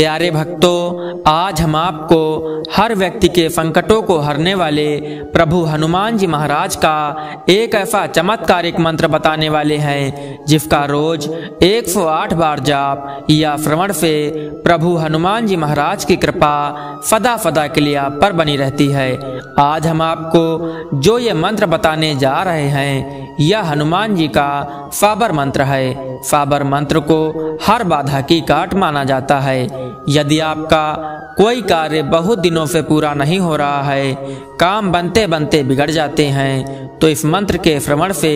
प्यारे भक्तों, आज हम आपको हर व्यक्ति के संकटों को हरने वाले प्रभु हनुमान जी महाराज का एक ऐसा चमत्कारिक मंत्र बताने वाले हैं, जिसका रोज 108 बार जाप या श्रवण से प्रभु हनुमान जी महाराज की कृपा सदा सदा के लिए आप पर बनी रहती है। आज हम आपको जो ये मंत्र बताने जा रहे हैं, यह हनुमान जी का फाबर मंत्र है। फाबर मंत्र को हर बाधा की काट माना जाता है। यदि आपका कोई कार्य बहुत दिनों से पूरा नहीं हो रहा है काम बनते बनते बिगड़ जाते हैं तो इस मंत्र के श्रवण से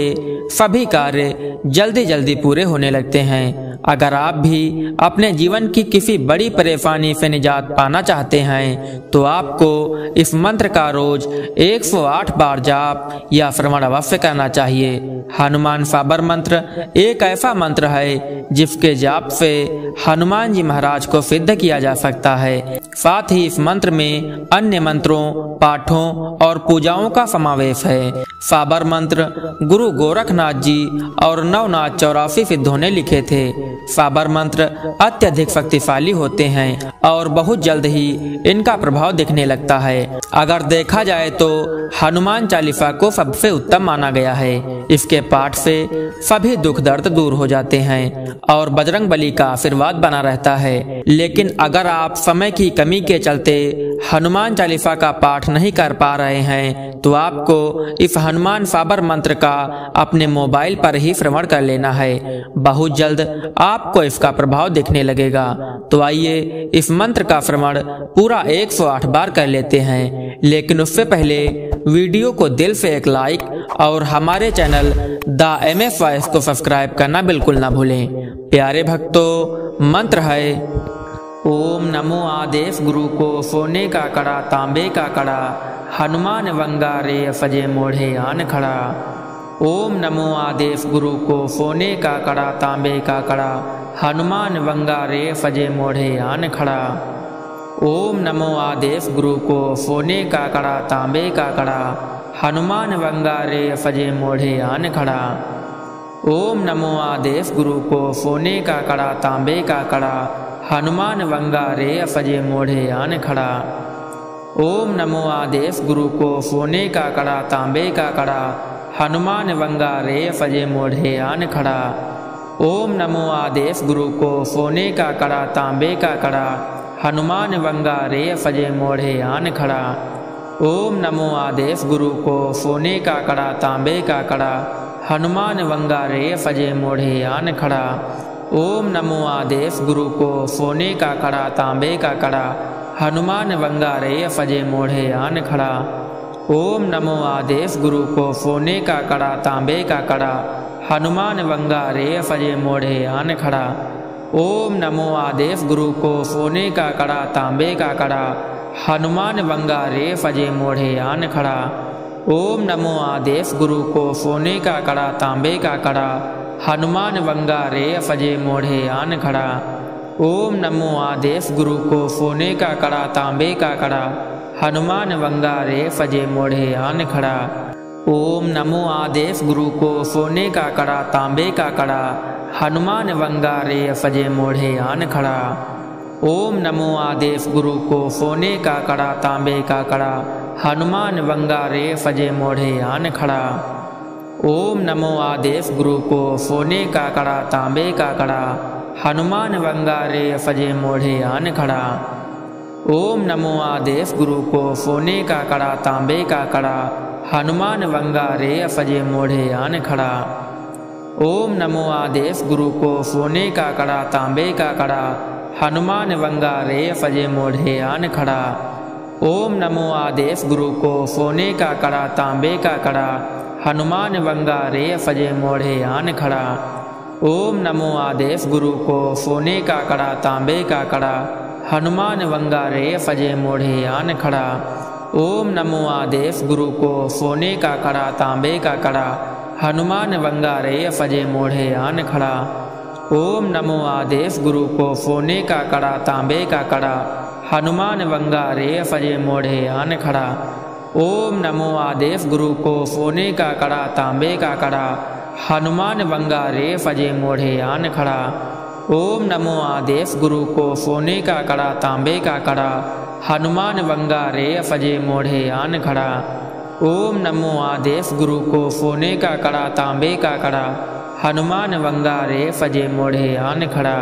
सभी कार्य जल्दी जल्दी पूरे होने लगते हैं। अगर आप भी अपने जीवन की किसी बड़ी परेशानी से निजात पाना चाहते हैं तो आपको इस मंत्र का रोज 108 बार जाप या श्रवण अवश्य करना चाहिए। हनुमान साबर मंत्र एक ऐसा मंत्र है, जिसके जाप से हनुमान जी महाराज को सिद्ध किया जा सकता है। साथ ही इस मंत्र में अन्य मंत्रों, पाठों और पूजाओं का समावेश है। साबर मंत्र गुरु गोरखनाथ जी और नवनाथ चौरासी सिद्धों ने लिखे थे। साबर मंत्र अत्यधिक शक्तिशाली होते हैं और बहुत जल्द ही इनका प्रभाव दिखने लगता है। अगर देखा जाए तो हनुमान चालीसा को सबसे उत्तम माना गया है। इसके पाठ से सभी दुख दर्द दूर हो जाते हैं और बजरंग बली का आशीर्वाद बना रहता है। लेकिन अगर आप समय की कमी के चलते हनुमान चालीसा का पाठ नहीं कर पा रहे हैं। तो आपको इस हनुमान साबर मंत्र का अपने मोबाइल पर ही श्रवण कर लेना है। बहुत जल्द आपको इसका प्रभाव दिखने लगेगा। तो आइए इस मंत्र का श्रवण पूरा 108 बार कर लेते हैं। लेकिन उससे पहले वीडियो को दिल से एक लाइक और हमारे चैनल द एम एफ़ को सब्सक्राइब करना बिल्कुल ना भूलें। प्यारे भक्तों, मंत्र है, ओम नमो आदेश गुरु को सोने का कड़ा, तांबे का कड़ा हनुमान वंगारे फजे मोढ़े आन खड़ा। ओम नमो आदेश गुरु को सोने का कड़ा, तांबे का कड़ा, हनुमान वंगारे फजे मोढ़े आन खड़ा। ओम नमो आदेश गुरु को सोने का कड़ा, तांबे का कड़ा, हनुमान वंगारे फजे मोढ़े आन खड़ा। ओम नमो आदेश गुरु को सोने का कड़ा, तांबे का कड़ा, हनुमान वंगारे फजे मोढ़े आन खड़ा। ओम नमो आदेश गुरु को सोने का कड़ा, तांबे का कड़ा, हनुमान वंगारे फजे मोढ़े आन खड़ा। ओम नमो आदेश गुरु को सोने का कड़ा, तांबे का कड़ा, हनुमान वंगारे फजे मोढ़े आन खड़ा। ओम नमो आदेश गुरु को सोने का कड़ा, तांबे का कड़ा, हनुमान वंगारे फजे मोढ़े आन खड़ा। ओम नमो आदेश गुरु को सोने का कड़ा, तांबे का कड़ा हनुमान वंगारे फजे मोढ़े आन खड़ा। ओम नमो आदेश गुरु को सोने का कड़ा, तांबे का कड़ा। हनुमान वंगारे फजे मोढ़े आन खड़ा। ओम नमो आदेश गुरु को सोने का कड़ा, तांबे का कड़ा। हनुमान वंगारे फजे मोढ़े आन खड़ा। ओम नमो आदेश गुरु को सोने का कड़ा, तांबे का कड़ा। हनुमान वंगारे फजे मोढ़े आन खड़ा। ओम नमो आदेश गुरु को सोने का कड़ा, तांबे का कड़ा, हनुमान वंगारे, फजे मोढ़े आन खड़ा। ओम नमो आदेश गुरु को सोने का कड़ा, तांबे का कड़ा, हनुमान वंगारे, फजे मोढ़े आन खड़ा। ओम नमो आदेश गुरु को सोने का कड़ा, तांबे का कड़ा, हनुमान वंगारे, फजे मोढ़े आन खड़ा। ओम नमो आदेश गुरु को सोने का कड़ा, तांबे का कड़ा हनुमान वंगारे फजे मोढ़े आन खड़ा। ओम नमो आदेश गुरु को सोने का कड़ा, तांबे का कड़ा, हनुमान वंगारे फजे मोढ़े आन खड़ा। ओम नमो आदेश गुरु को सोने का कड़ा, तांबे का कड़ा, हनुमान वंगारे फजे मोढ़े आन खड़ा। ओम नमो आदेश गुरु को सोने का कड़ा, तांबे का कड़ा, हनुमान वंगारे फजे मोढ़े आन खड़ा। ओम नमो आदेश गुरु को सोने का कड़ा, तांबे का कड़ा, हनुमान वंगारे फजे मोढ़े आन खड़ा। ओम नमो आदेश गुरु को सोने का कड़ा, तांबे का कड़ा, हनुमान वंगारे फजे मोढ़े आन खड़ा। ओम नमो आदेश गुरु को सोने का कड़ा, तांबे का कड़ा, हनुमान वंगारे फजे मोढ़े आन खड़ा। ओम नमो आदेश गुरु को सोने का कड़ा, तांबे का कड़ा हनुमान वंगारे फजे मोढ़े आन खड़ा। ओम नमो आदेश गुरु को सोने का कड़ा, तांबे का कड़ा। हनुमान वंगा रे फजे मोढ़े आन खड़ा। ओम नमो आदेश गुरु को सोने का कड़ा, तांबे का कड़ा। हनुमान वंगा रे फजे मोढ़े आन खड़ा।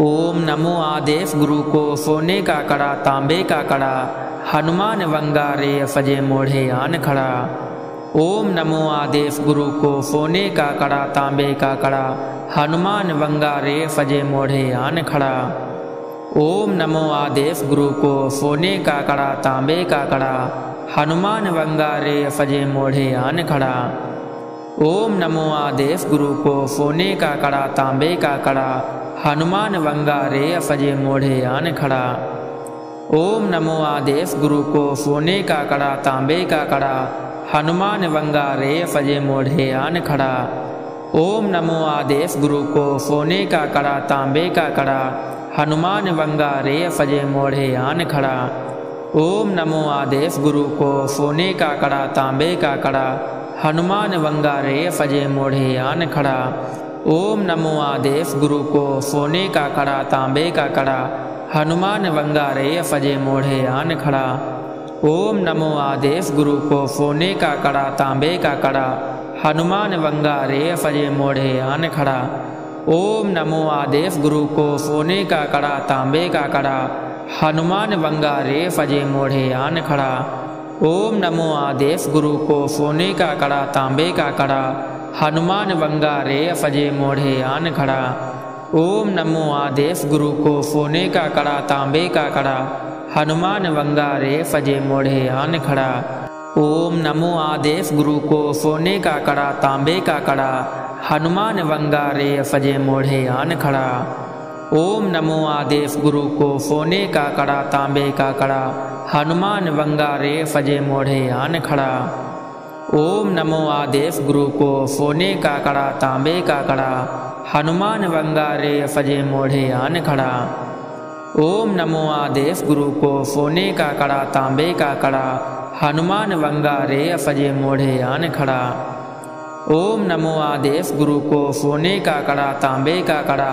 ओम नमो आदेश गुरु को सोने का कड़ा, तांबे का कड़ा। हनुमान वंगा रे फजे मोढ़े आन खड़ा। ओम नमो आदेश गुरु को सोने का कड़ा, तांबे का कड़ा, हनुमान वंगा रे फजे मोढ़े आन खड़ा। ओम नमो आदेश गुरु को सोने का कड़ा, तांबे का कड़ा, हनुमान वंगा रे फजे मोढ़े आन खड़ा। ओम नमो आदेश गुरु को सोने का कड़ा, तांबे का कड़ा, हनुमान वंगा रे फजे मोढ़े आन खड़ा। ओम नमो आदेश गुरु को सोने का कड़ा, तांबे का कड़ा हनुमान वंगा रे फजे मोढ़े आन खड़ा। ओम नमो आदेश गुरु को सोने का कड़ा, तांबे का कड़ा। हनुमान वंगा रे फजे मोढ़े आन खड़ा। ओम नमो आदेश गुरु को सोने का कड़ा, तांबे का कड़ा। हनुमान वंगा रे फजे मोढ़े आन खड़ा। ओम नमो आदेश गुरु को सोने का कड़ा, तांबे का कड़ा। हनुमान वंगा रे फजे मोढ़े आन खड़ा। ओम नमो आदेश गुरु को सोने का कड़ा, तांबे का कड़ा, हनुमान वंगा रे फजे मोढ़े आन खड़ा। ओम नमो आदेश गुरु को सोने का कड़ा, तांबे का कड़ा, हनुमान वंगा रे फजे मोढ़े आन खड़ा। ओम नमो आदेश गुरु को सोने का कड़ा, तांबे का कड़ा, हनुमान वंगा रे फजे मोढ़े आन खड़ा। ओम नमो आदेश गुरु को सोने का कड़ा, तांबे का कड़ा हनुमान वंगारे फजे मोढ़े आन खड़ा। ओम नमो आदेश गुरु को सोने का कड़ा, तांबे का कड़ा, हनुमान वंगारे फजे मोढ़े आन खड़ा। ओम नमो आदेश गुरु को सोने का कड़ा, तांबे का कड़ा, हनुमान वंगारे फजे मोढ़े आन खड़ा। ओम नमो आदेश गुरु को सोने का कड़ा, तांबे का कड़ा, हनुमान वंगारे फजे मोढ़े आन खड़ा। ओम नमो आदेश गुरु को सोने का कड़ा, तांबे का कड़ा, हनुमान वंगा रे फजे मोढ़े आन खड़ा। ओम नमो आदेश गुरु को सोने का कड़ा, तांबे का कड़ा,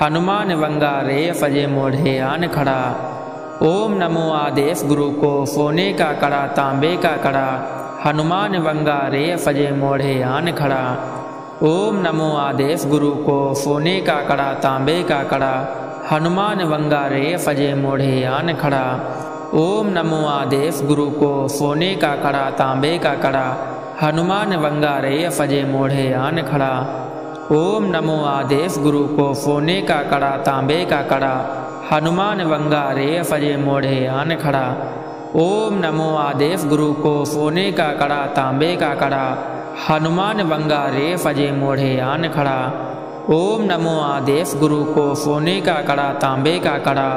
हनुमान वंगा रे फजे मोढ़े आन खड़ा। ओम नमो आदेश गुरु को सोने का कड़ा, तांबे का कड़ा, हनुमान वंगा रे फजे मोढ़े आन खड़ा। ओम नमो आदेश गुरु को सोने का कड़ा, तांबे का कड़ा हनुमान वंगारे फजे मोढ़े आन खड़ा। ओम नमो आदेश गुरु को, सोने का कड़ा तांबे का कड़ा हनुमान वंगारे फजे मोढ़े आन खड़ा। ओम नमो आदेश गुरु को, सोने का कड़ा तांबे का कड़ा हनुमान वंगारे फजे मोढ़े आन खड़ा। ओम नमो आदेश गुरु को, सोने का कड़ा तांबे का कड़ा हनुमान वंगारे फजे मोढ़े आन खड़ा। ओम नमो आदेश गुरु को सोने का कड़ा, तांबे का कड़ा,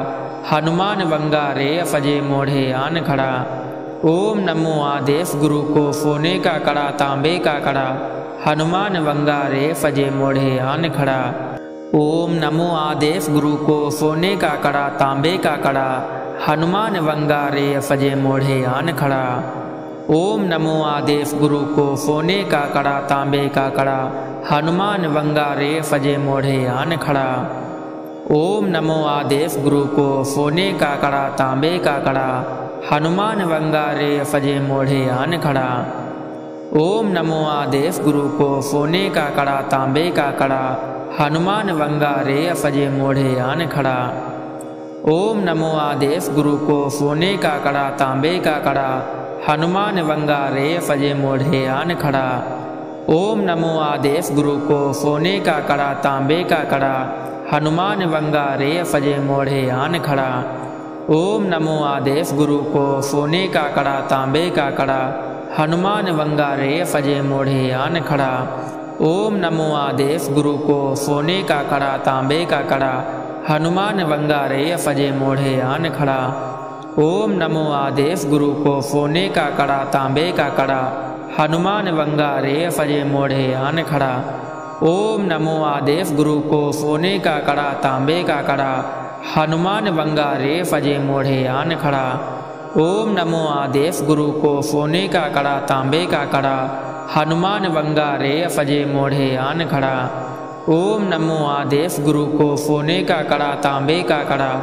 हनुमान वंगा रे फजे मोढ़े आन खड़ा। ओम नमो आदेश गुरु को सोने का कड़ा, तांबे का कड़ा, हनुमान वंगा रे फजे मोढ़े आन खड़ा। ओम नमो आदेश गुरु को सोने का कड़ा, तांबे का कड़ा, हनुमान वंगा रे फजे मोढ़े आन खड़ा। ओम नमो आदेश गुरु को सोने का कड़ा, तांबे का कड़ा हनुमान वंगारे फजे मोढ़े आन खड़ा। ओम नमो आदेश गुरु को सोने का कड़ा, तांबे का कड़ा, हनुमान वंगारे फजे मोढ़े आन खड़ा। ओम नमो आदेश गुरु को सोने का कड़ा, तांबे का कड़ा, हनुमान वंगारे फजे मोढ़े आन खड़ा। ओम नमो आदेश गुरु को सोने का कड़ा, तांबे का कड़ा, हनुमान वंगारे फजे मोढ़े आन खड़ा। ओम नमो आदेश गुरु को सोने का कड़ा, तांबे का कड़ा, हनुमान वंगा रे फजे मोढ़े आन खड़ा। ओम नमो आदेश गुरु को सोने का कड़ा, तांबे का कड़ा, हनुमान वंगा रे फजे मोढ़े आन खड़ा। ओम नमो आदेश गुरु को सोने का कड़ा, तांबे का कड़ा, हनुमान वंगा रे फजे मोढ़े आन खड़ा। ओम नमो आदेश गुरु को सोने का कड़ा, तांबे का कड़ा हनुमान वंगारे फजे मोढ़े आन खड़ा। ओम नमो आदेश गुरु को सोने का कड़ा, तांबे का कड़ा। हनुमान वंगारे फजे मोढ़े आन खड़ा। ओम नमो आदेश गुरु को सोने का कड़ा, तांबे का कड़ा। हनुमान वंगारे फजे मोढ़े आन खड़ा। ओम नमो आदेश गुरु को सोने का कड़ा, तांबे का कड़ा।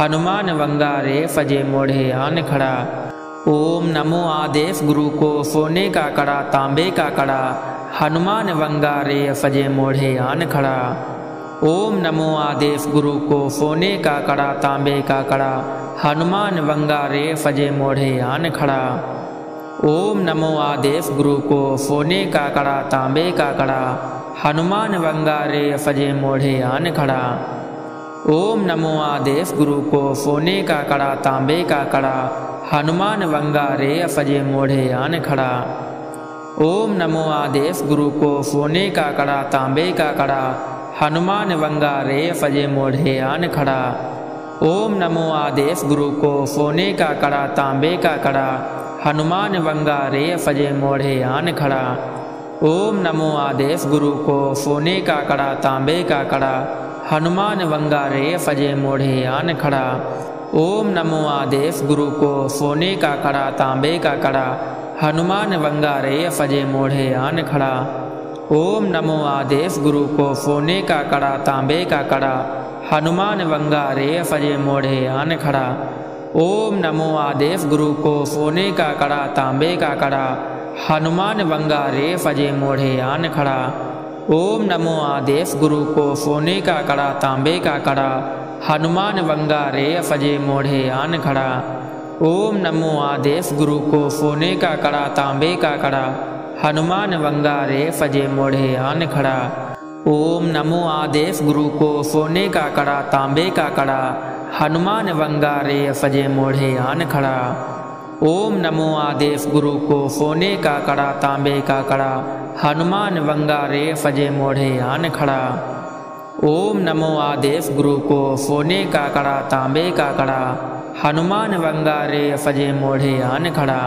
हनुमान वंगारे फजे मोढ़े आन खड़ा। ओम नमो आदेश गुरु को सोने का कड़ा, तांबे का कड़ा, हनुमान वंगारे फजे मोढ़े आन खड़ा। ओम नमो आदेश गुरु को सोने का कड़ा, तांबे का कड़ा, हनुमान वंगारे फजे मोढ़े आन खड़ा। ओम नमो आदेश गुरु को सोने का कड़ा, तांबे का कड़ा, हनुमान वंगारे फजे मोढ़े आन खड़ा। ओम नमो आदेश गुरु को सोने का कड़ा, तांबे का कड़ा हनुमान वंगारे फजे मोढ़े आन खड़ा। ओम नमो आदेश गुरु को सोने का कड़ा, तांबे का कड़ा, हनुमान वंगारे फजे मोढ़े आन खड़ा। ओम नमो आदेश गुरु को सोने का कड़ा, तांबे का कड़ा, हनुमान वंगारे फजे मोढ़े आन खड़ा। ओम नमो आदेश गुरु को सोने का कड़ा, तांबे का कड़ा, हनुमान वंगारे फजे मोढ़े आन खड़ा। ओम नमो आदेश गुरु को सोने का कड़ा, तांबे का कड़ा, हनुमान वंगारे फजे मोढ़े आन खड़ा। ओम नमो आदेश गुरु को सोने का कड़ा, तांबे का कड़ा, हनुमान वंगारे फजे मोढ़े आन खड़ा। ओम नमो आदेश गुरु को सोने का कड़ा, तांबे का कड़ा, हनुमान वंगारे फजे मोढ़े आन खड़ा। ओम नमो आदेश गुरु को सोने का कड़ा, तांबे का कड़ा हनुमान वंगारे फजे मोढ़े आन खड़ा। ओम नमो आदेश गुरु को सोने का कड़ा, तांबे का कड़ा। हनुमान वंगारे फजे मोढ़े आन खड़ा। ओम नमो आदेश गुरु को सोने का कड़ा, तांबे का कड़ा। हनुमान वंगारे फजे मोढ़े आन खड़ा। ओम नमो आदेश गुरु को सोने का कड़ा, तांबे का कड़ा। हनुमान वंगारे फजे मोढ़े आन खड़ा। ओम नमो आदेश गुरु को सोने का कड़ा, तांबे का कड़ा, हनुमान वंगारे फजे मोढ़े आन खड़ा।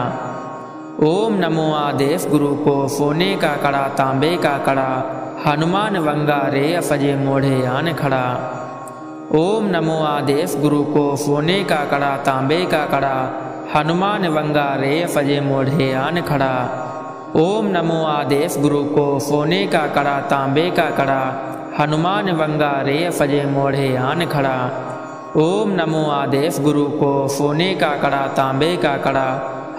ओम नमो आदेश गुरु को सोने का कड़ा, तांबे का कड़ा, हनुमान वंगारे फजे मोढ़े आन खड़ा। ओम नमो आदेश गुरु को सोने का कड़ा, तांबे का कड़ा, हनुमान वंगारे फजे मोढ़े आन खड़ा। ओम नमो आदेश गुरु को सोने का कड़ा, तांबे का कड़ा हनुमान वंगारे फजे मोढ़े आन खड़ा। ओम नमो आदेश गुरु को सोने का कड़ा, तांबे का कड़ा।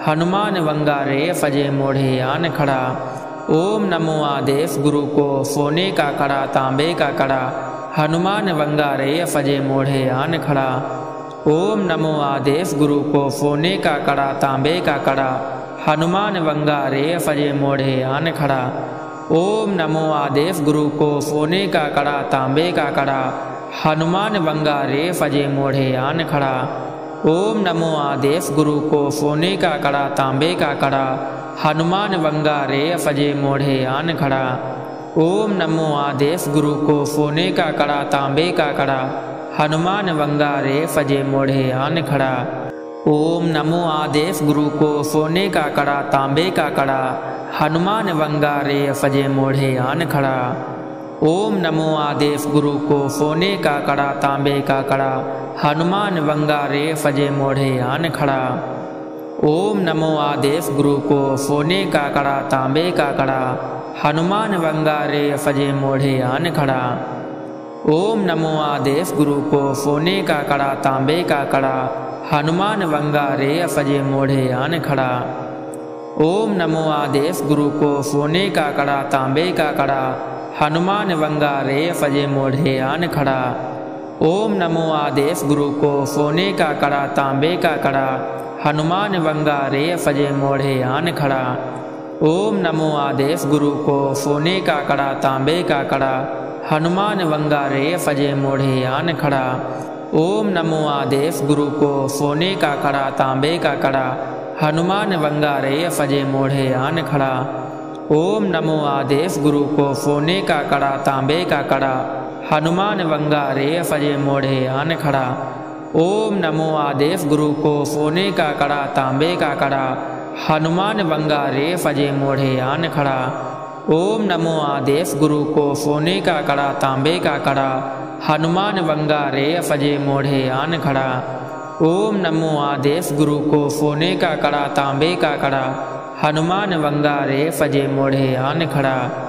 हनुमान वंगारे फजे मोढ़े आन खड़ा। ओम नमो आदेश गुरु को सोने का कड़ा, तांबे का कड़ा। हनुमान वंगारे फजे मोढ़े आन खड़ा। ओम नमो आदेश गुरु को सोने का कड़ा, तांबे का कड़ा। हनुमान वंगारे फजे मोढ़े आन खड़ा। ओम नमो आदेश गुरु को सोने का कड़ा, तांबे का कड़ा, हनुमान बंगा रे फजे मोढ़े आन खड़ा। ओम नमो आदेश गुरु को सोने का कड़ा, तांबे का कड़ा, हनुमान बंगा रे फजे मोढ़े आन खड़ा। ओम नमो आदेश गुरु को सोने का कड़ा, तांबे का कड़ा, हनुमान बंगा रे फजे मोढ़े आन खड़ा। ओम नमो आदेश गुरु को सोने का कड़ा, तांबे का कड़ा हनुमान वंगारे फजे मोढ़े आन खड़ा। ओम नमो आदेश गुरु को सोने का कड़ा, तांबे का कड़ा। हनुमान वंगारे फजे मोढ़े आन खड़ा। ओम नमो आदेश गुरु को सोने का कड़ा, तांबे का कड़ा। हनुमान वंगारे फजे मोढ़े आन खड़ा। ओम नमो आदेश गुरु को सोने का कड़ा, तांबे का कड़ा। हनुमान वंगारे फजे मोढ़े आन खड़ा। ओम नमो आदेश गुरु को सोने का कड़ा, तांबे का कड़ा, हनुमान वंगारे फजे मोढ़े आन खड़ा। ओम नमो आदेश गुरु को सोने का कड़ा, तांबे का कड़ा, हनुमान वंगारे फजे मोढ़े आन खड़ा। ओम नमो आदेश गुरु को सोने का कड़ा, तांबे का कड़ा, हनुमान वंगारे फजे मोढ़े आन खड़ा। ओम नमो आदेश गुरु को सोने का कड़ा, तांबे का कड़ा हनुमान वंगारे फजे मोढ़े आन खड़ा। ओम नमो आदेश गुरु को सोने का कड़ा, तांबे का कड़ा। हनुमान वंगारे फजे मोढ़े आन खड़ा। ओम नमो आदेश गुरु को सोने का कड़ा, तांबे का कड़ा। हनुमान वंगारे फजे मोढ़े आन खड़ा। ओम नमो आदेश गुरु को सोने का कड़ा, तांबे का कड़ा। हनुमान वंगारे फजे मोढ़े आन खड़ा। ओम नमो आदेश गुरु को फोने का कड़ा, तांबे का कड़ा, हनुमान वंगारे फजे मोढ़े आन खड़ा।